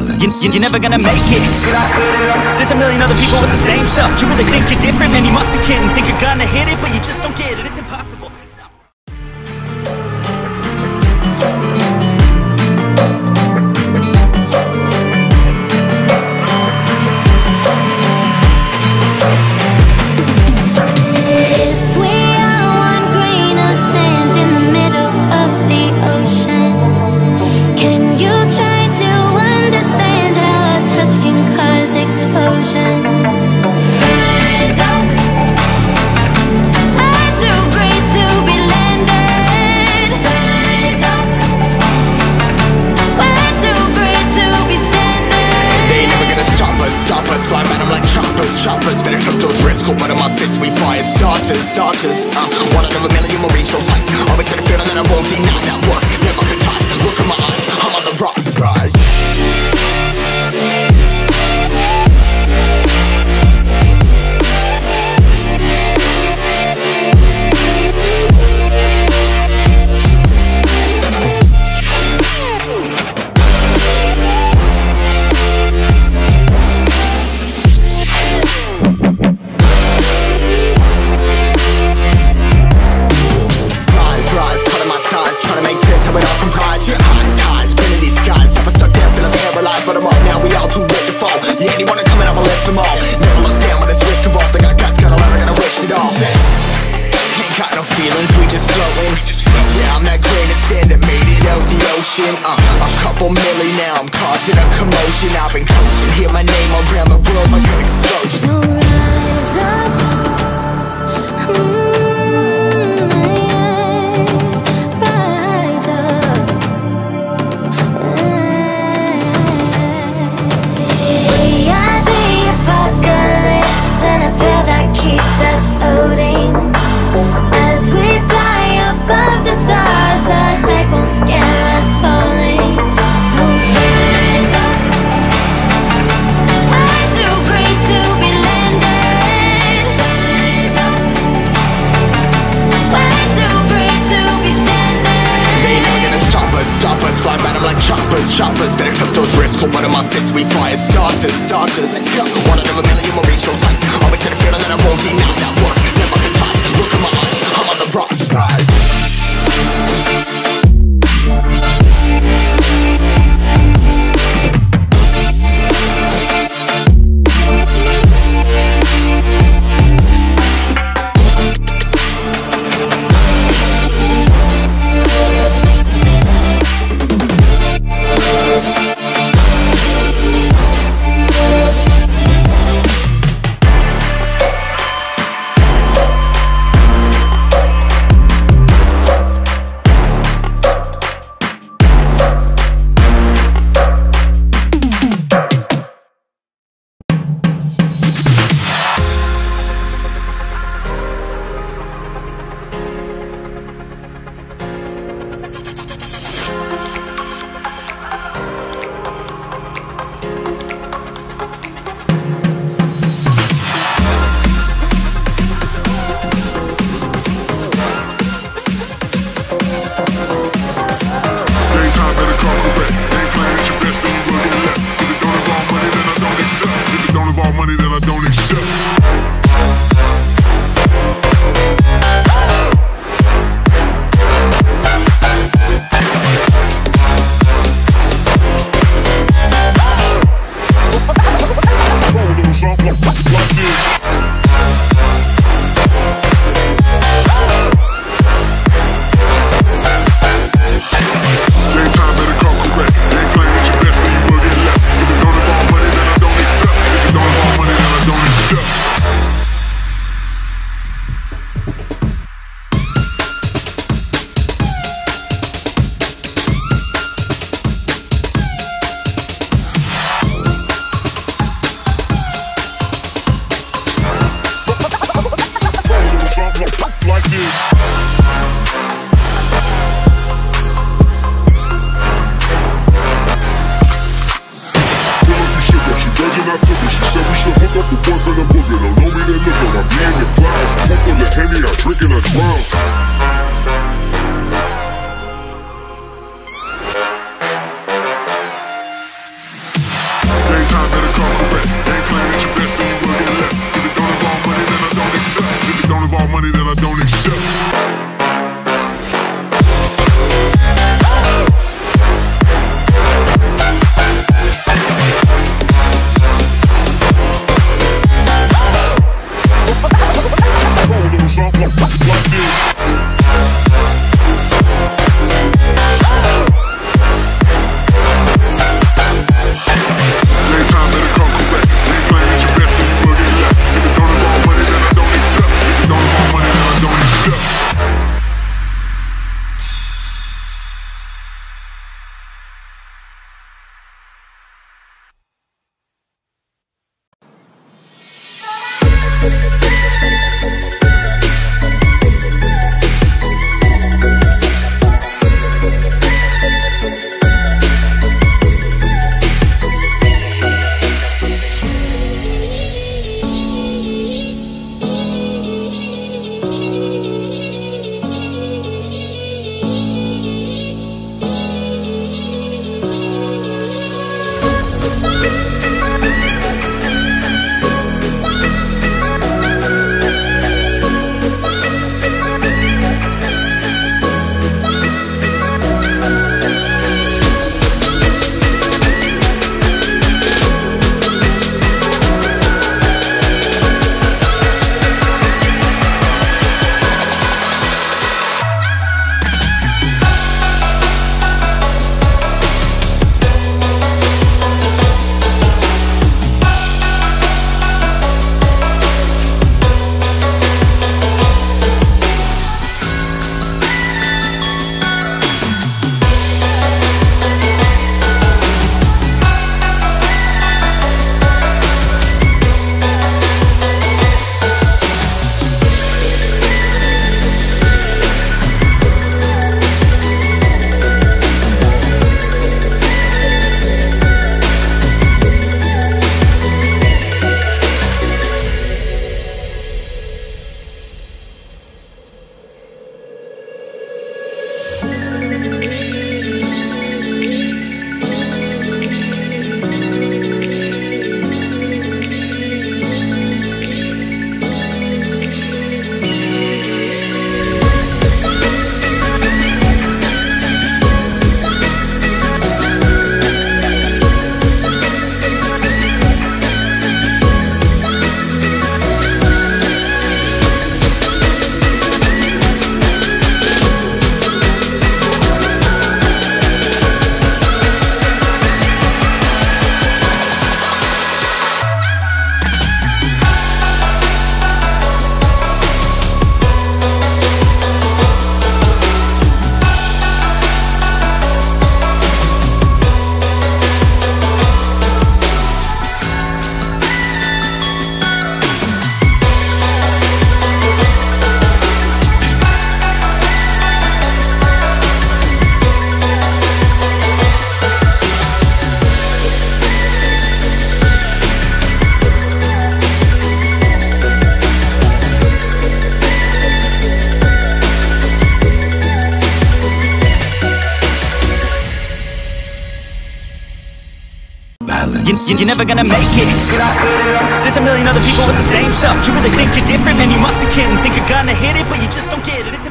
You, you, you're never gonna make it. There's a million other people with the same stuff. You really think you're different? Man, you must be kidding. Think you're gonna hit it, but you just don't get it. It's impossible blood in my fists We fire. Starters, starters uh, One out of a million will reach those heights Always had a feeling that I won't deny that work. Never toss, look in my eyes. I'm on the rocks, ocean uh, A couple milli now, I'm causing a commotion I've been coasting, hear my name around the world like an explosion So rise up. My fists We fire starters, starters. Let's go One out of a million will reach those heights Always had a feeling that I won't deny that work Never toss, look in my eyes I'm on the rocks, rise we should hook up the booger. Don't know me, then look up. I be in the clouds. Pull full of Henny, I drink I drown. better come correct. Ain't You, you, you're never gonna make it. There's a million other people with the same stuff. You really think you're different? Man, you must be kidding. Think you're gonna hit it, but you just don't get it. It's